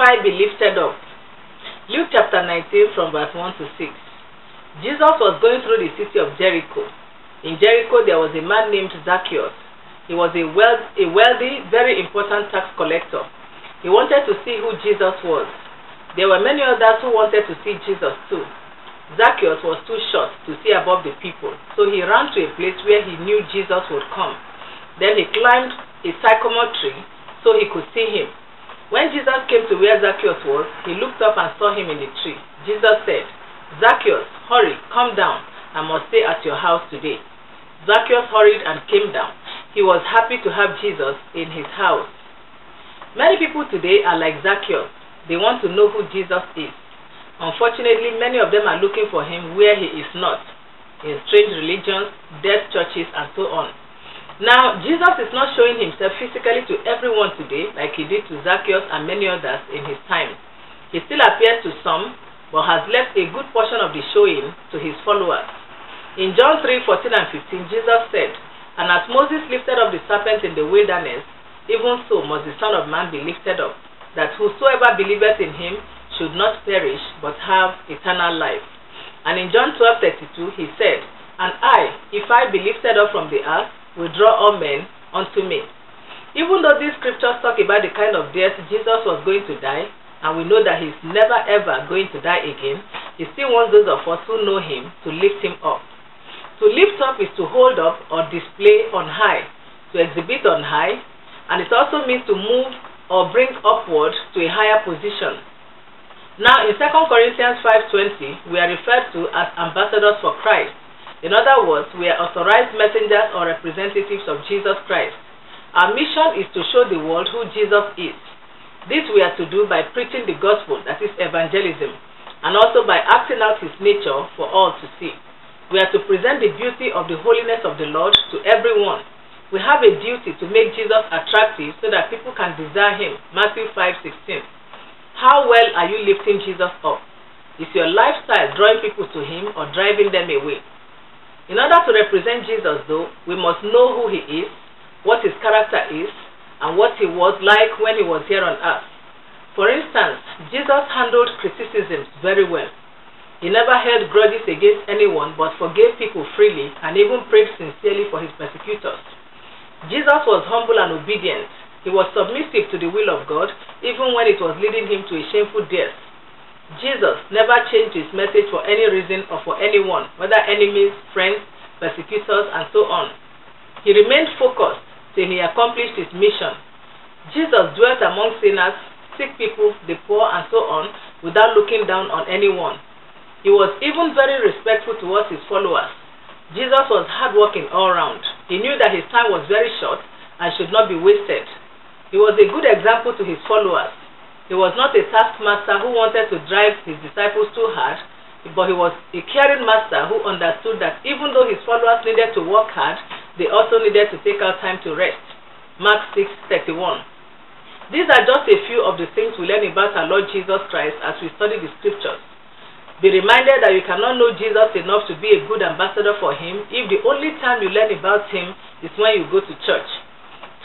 I be lifted up. Luke chapter 19 from verse 1 to 6. Jesus was going through the city of Jericho. In Jericho there was a man named Zacchaeus. He was a, wealth, a wealthy, very important tax collector. He wanted to see who Jesus was. There were many others who wanted to see Jesus too. Zacchaeus was too short to see above the people, so he ran to a place where he knew Jesus would come. Then he climbed a sycamore tree so he could see him. When Jesus came to where Zacchaeus was, he looked up and saw him in the tree. Jesus said, Zacchaeus, hurry, come down. I must stay at your house today. Zacchaeus hurried and came down. He was happy to have Jesus in his house. Many people today are like Zacchaeus. They want to know who Jesus is. Unfortunately, many of them are looking for him where he is not, in strange religions, dead churches, and so on. Now, Jesus is not showing himself physically to everyone today like he did to Zacchaeus and many others in his time. He still appears to some, but has left a good portion of the showing to his followers. In John 3 14 and 15, Jesus said, And as Moses lifted up the serpent in the wilderness, even so must the Son of Man be lifted up, that whosoever believeth in him should not perish, but have eternal life. And in John 12 32, he said, And I, if I be lifted up from the earth, will draw all men unto me. Even though these scriptures talk about the kind of death Jesus was going to die, and we know that he's never ever going to die again, he still wants those of us who know him to lift him up. To lift up is to hold up or display on high, to exhibit on high, and it also means to move or bring upward to a higher position. Now in 2 Corinthians 5.20, we are referred to as ambassadors for Christ. In other words, we are authorized messengers or representatives of Jesus Christ. Our mission is to show the world who Jesus is. This we are to do by preaching the gospel, that is evangelism, and also by acting out his nature for all to see. We are to present the beauty of the holiness of the Lord to everyone. We have a duty to make Jesus attractive so that people can desire him. Matthew 5:16. How well are you lifting Jesus up? Is your lifestyle drawing people to him or driving them away? In order to represent Jesus, though, we must know who he is, what his character is, and what he was like when he was here on earth. For instance, Jesus handled criticisms very well. He never held grudges against anyone but forgave people freely and even prayed sincerely for his persecutors. Jesus was humble and obedient. He was submissive to the will of God even when it was leading him to a shameful death. Jesus never changed his message for any reason or for anyone, whether enemies, friends, persecutors, and so on. He remained focused till he accomplished his mission. Jesus dwelt among sinners, sick people, the poor, and so on, without looking down on anyone. He was even very respectful towards his followers. Jesus was hardworking all round. He knew that his time was very short and should not be wasted. He was a good example to his followers. He was not a taskmaster who wanted to drive his disciples too hard, but he was a caring master who understood that even though his followers needed to work hard, they also needed to take out time to rest. Mark 6:31. These are just a few of the things we learn about our Lord Jesus Christ as we study the scriptures. Be reminded that you cannot know Jesus enough to be a good ambassador for him if the only time you learn about him is when you go to church.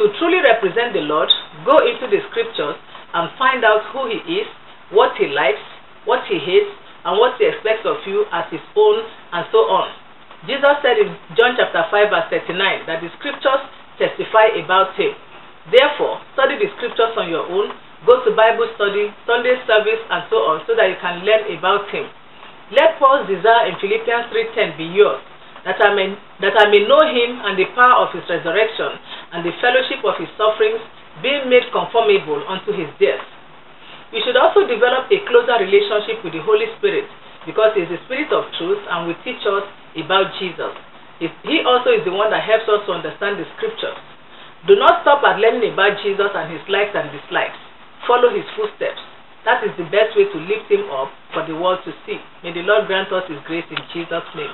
To truly represent the Lord, go into the scriptures and find out who he is, what he likes, what he hates, and what he expects of you as his own, and so on. Jesus said in John chapter 5 verse 39 that the scriptures testify about him. Therefore, study the scriptures on your own, go to Bible study, Sunday service, and so on, so that you can learn about him. Let Paul's desire in Philippians 3.10 be yours, that I, may, that I may know him and the power of his resurrection, and the fellowship of his sufferings, being made conformable unto his death. We should also develop a closer relationship with the Holy Spirit because he is the Spirit of truth and will teach us about Jesus. He also is the one that helps us to understand the scriptures. Do not stop at learning about Jesus and his likes and dislikes. Follow his footsteps. That is the best way to lift him up for the world to see. May the Lord grant us his grace in Jesus' name.